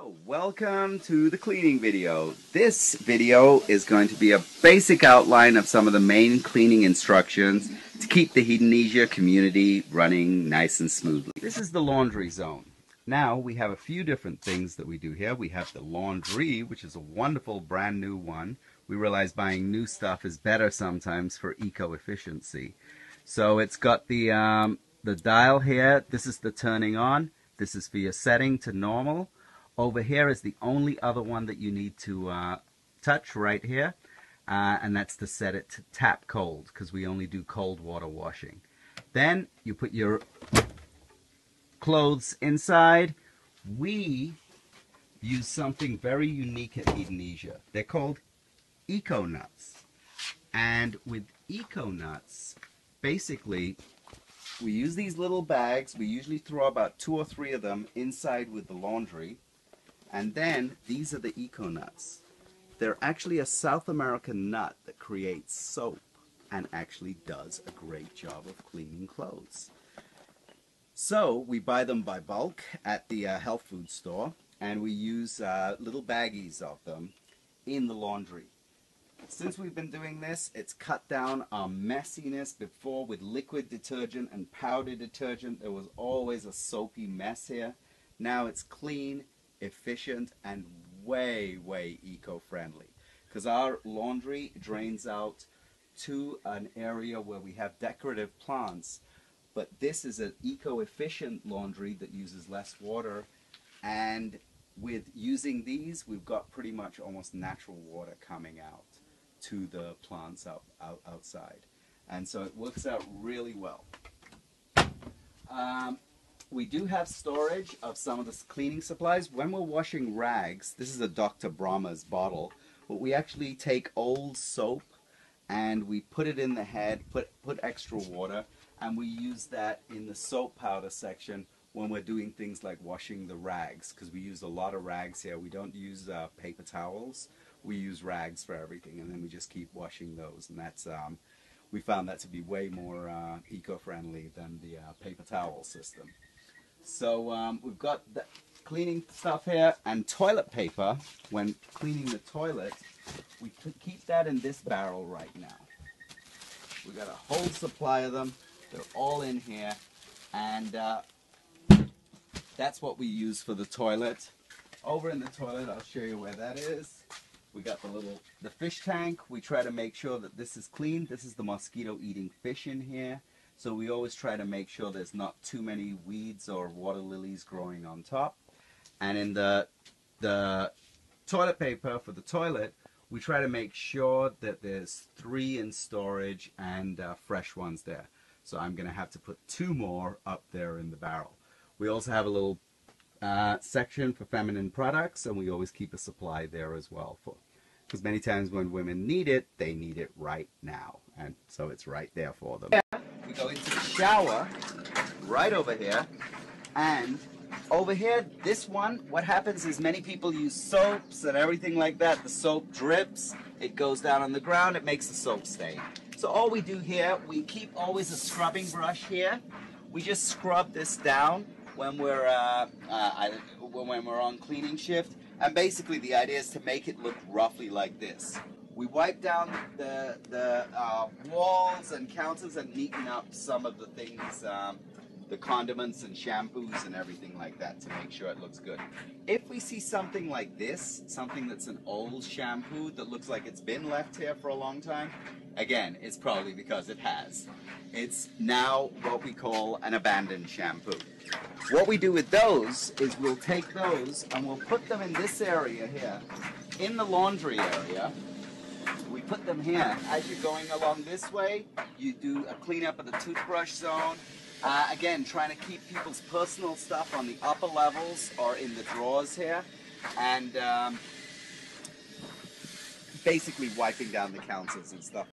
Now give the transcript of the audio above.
Hello, welcome to the cleaning video. This video is going to be a basic outline of some of the main cleaning instructions to keep the Hedonisia community running nice and smoothly. This is the laundry zone. Now we have a few different things that we do here. We have the laundry, which is a wonderful brand new one. We realize buying new stuff is better sometimes for eco-efficiency. So it's got the, um, the dial here. This is the turning on. This is for your setting to normal. Over here is the only other one that you need to uh, touch right here. Uh, and that's to set it to tap cold because we only do cold water washing. Then you put your clothes inside. We use something very unique at Hedonisia. They're called Eco Nuts. And with Eco Nuts, basically, we use these little bags. We usually throw about two or three of them inside with the laundry. And then these are the Eco Nuts. They're actually a South American nut that creates soap and actually does a great job of cleaning clothes. So we buy them by bulk at the uh, health food store and we use uh, little baggies of them in the laundry. Since we've been doing this, it's cut down our messiness. Before with liquid detergent and powder detergent, there was always a soapy mess here. Now it's clean, efficient, and way, way eco-friendly. Because our laundry drains out to an area where we have decorative plants, but this is an eco-efficient laundry that uses less water, and with using these, we've got pretty much almost natural water coming out to the plants out, out outside. And so it works out really well. Um, we do have storage of some of the cleaning supplies. When we're washing rags, this is a Dr. Bronner's bottle, but we actually take old soap and we put it in the head, put, put extra water, and we use that in the soap powder section when we're doing things like washing the rags, because we use a lot of rags here. We don't use uh, paper towels. We use rags for everything, and then we just keep washing those, and that's um, we found that to be way more uh, eco-friendly than the uh, paper towel system. So um, we've got the cleaning stuff here and toilet paper. When cleaning the toilet, we keep that in this barrel right now. We've got a whole supply of them. They're all in here. And uh, that's what we use for the toilet. Over in the toilet, I'll show you where that is. We got the little, the fish tank. We try to make sure that this is clean. This is the mosquito eating fish in here. So we always try to make sure there's not too many weeds or water lilies growing on top. And in the, the toilet paper for the toilet, we try to make sure that there's three in storage and uh, fresh ones there. So I'm going to have to put two more up there in the barrel. We also have a little uh, section for feminine products, and we always keep a supply there as well. for Because many times when women need it, they need it right now. And so it's right there for them. We go into the shower right over here. And over here, this one, what happens is many people use soaps and everything like that. The soap drips, it goes down on the ground, it makes the soap stain. So all we do here, we keep always a scrubbing brush here. We just scrub this down when we're uh, uh, when we're on cleaning shift. And basically the idea is to make it look roughly like this. We wipe down the, the uh, walls and counters and neaten up some of the things, um, the condiments and shampoos and everything like that to make sure it looks good. If we see something like this, something that's an old shampoo that looks like it's been left here for a long time, again, it's probably because it has. It's now what we call an abandoned shampoo. What we do with those is we'll take those and we'll put them in this area here, in the laundry area, put them here. As you're going along this way, you do a cleanup of the toothbrush zone. Uh, again, trying to keep people's personal stuff on the upper levels or in the drawers here. And um, basically wiping down the counters and stuff